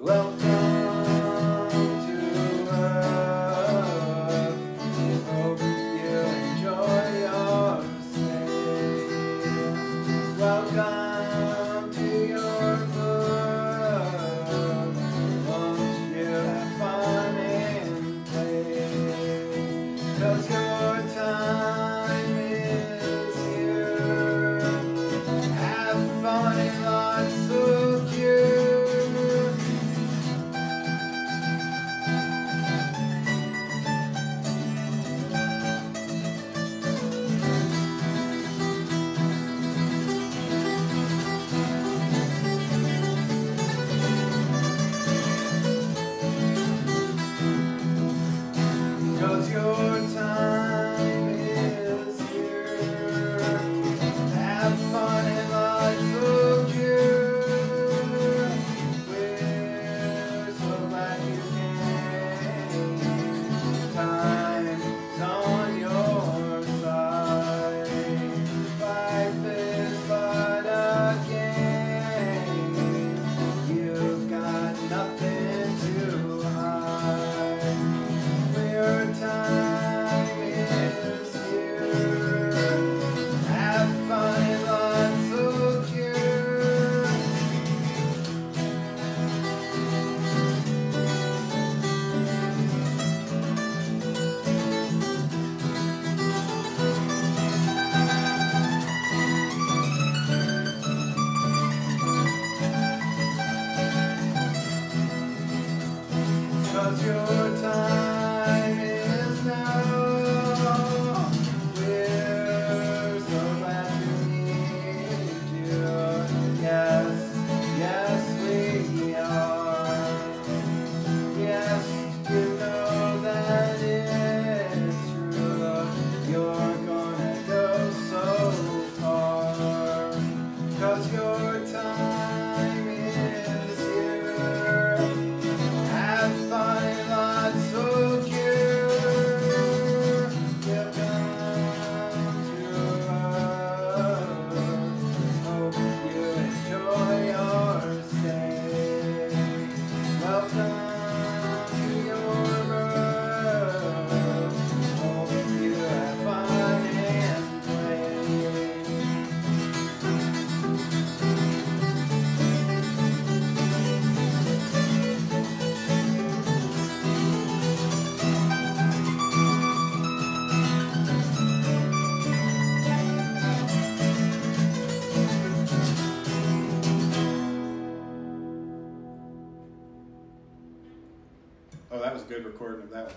Well, you. Oh, that was a good recording of that one.